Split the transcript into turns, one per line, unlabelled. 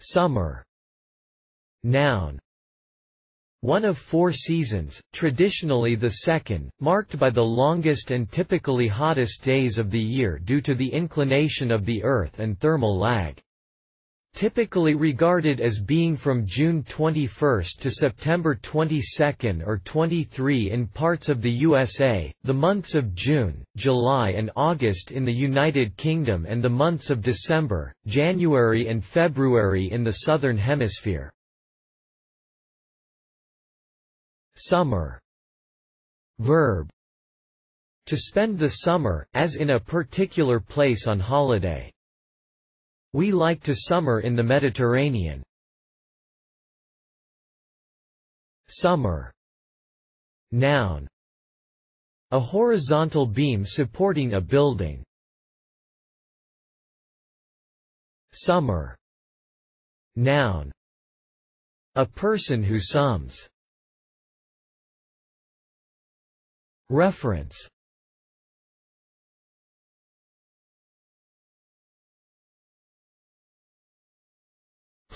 Summer Noun one of four seasons, traditionally the second, marked by the longest and typically hottest days of the year due to the inclination of the Earth and thermal lag. Typically regarded as being from June 21 to September 22 or 23 in parts of the USA, the months of June, July and August in the United Kingdom and the months of December, January and February in the Southern Hemisphere. Summer Verb To spend the summer, as in a particular place on holiday. We like to summer in the Mediterranean. Summer Noun A horizontal beam supporting a building. Summer Noun A person who sums. Reference